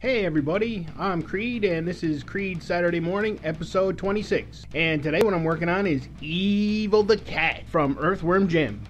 Hey everybody, I'm Creed and this is Creed Saturday Morning, episode 26. And today what I'm working on is Evil the Cat from Earthworm Jim.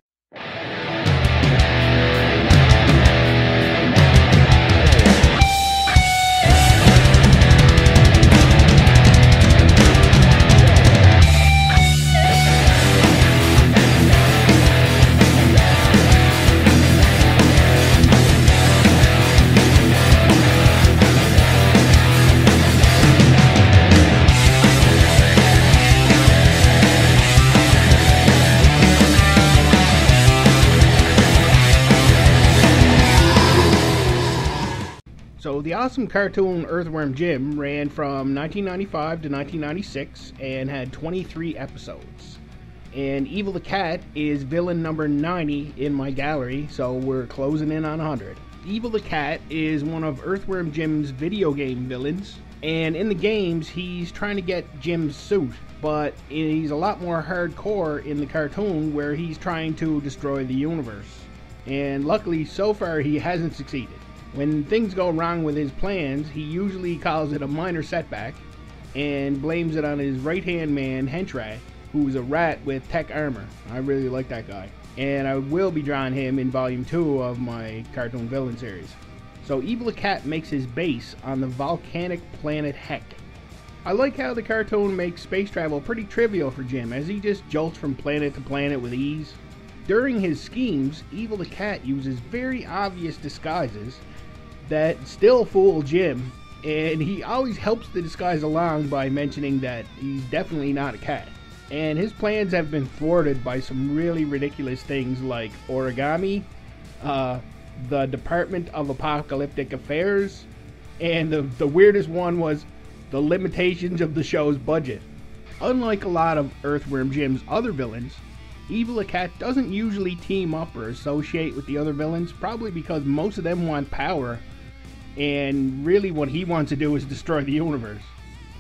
So the awesome cartoon Earthworm Jim ran from 1995 to 1996 and had 23 episodes. And Evil the Cat is villain number 90 in my gallery, so we're closing in on 100. Evil the Cat is one of Earthworm Jim's video game villains, and in the games he's trying to get Jim's suit, but he's a lot more hardcore in the cartoon where he's trying to destroy the universe. And luckily, so far, he hasn't succeeded. When things go wrong with his plans, he usually calls it a minor setback and blames it on his right hand man, Henchrat, who's a rat with tech armor. I really like that guy. And I will be drawing him in volume 2 of my cartoon villain series. So Evil Cat makes his base on the volcanic planet Heck. I like how the cartoon makes space travel pretty trivial for Jim, as he just jolts from planet to planet with ease. During his schemes, Evil the Cat uses very obvious disguises that still fool Jim, and he always helps the disguise along by mentioning that he's definitely not a cat. And his plans have been thwarted by some really ridiculous things like origami, uh, the Department of Apocalyptic Affairs, and the, the weirdest one was the limitations of the show's budget. Unlike a lot of Earthworm Jim's other villains, Evil Cat doesn't usually team up or associate with the other villains, probably because most of them want power and really what he wants to do is destroy the universe.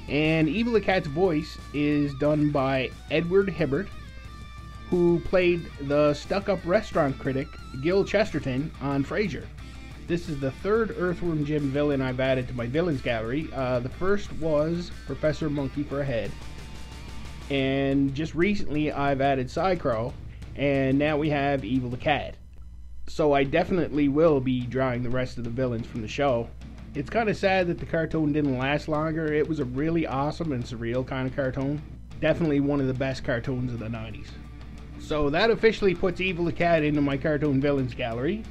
And Evil Cat's voice is done by Edward Hibbert, who played the stuck up restaurant critic Gil Chesterton on Frasier. This is the third Earthworm Jim villain I've added to my villains gallery. Uh, the first was Professor Monkey for a head. And just recently I've added Psy-Crow, and now we have Evil the Cat so I definitely will be drawing the rest of the villains from the show. It's kind of sad that the cartoon didn't last longer. It was a really awesome and surreal kind of cartoon. Definitely one of the best cartoons of the 90s. So that officially puts Evil the Cat into my cartoon villains gallery.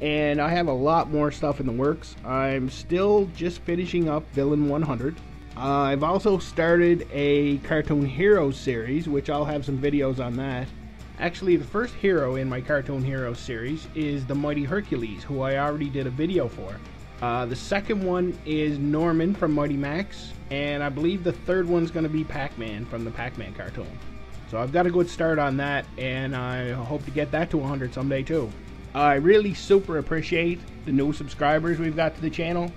And I have a lot more stuff in the works. I'm still just finishing up Villain 100. Uh, I've also started a Cartoon Heroes series, which I'll have some videos on that. Actually, the first hero in my Cartoon Heroes series is the Mighty Hercules, who I already did a video for. Uh, the second one is Norman from Mighty Max, and I believe the third one's going to be Pac-Man from the Pac-Man cartoon. So I've got a good start on that, and I hope to get that to 100 someday too. I really super appreciate the new subscribers we've got to the channel,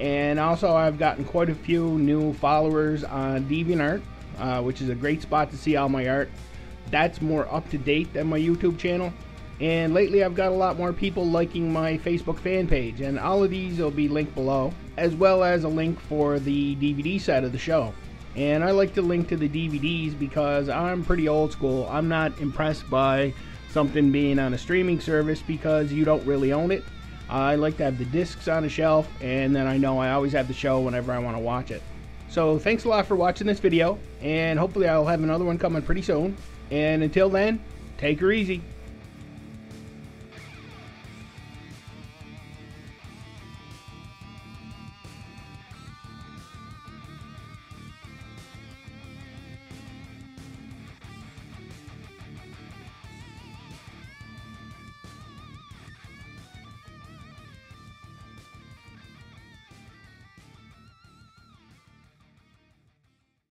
and also I've gotten quite a few new followers on DeviantArt, uh, which is a great spot to see all my art that's more up to date than my YouTube channel. And lately I've got a lot more people liking my Facebook fan page, and all of these will be linked below, as well as a link for the DVD side of the show. And I like to link to the DVDs because I'm pretty old school. I'm not impressed by something being on a streaming service because you don't really own it. I like to have the discs on a shelf, and then I know I always have the show whenever I want to watch it. So thanks a lot for watching this video, and hopefully I'll have another one coming pretty soon. And until then, take her easy.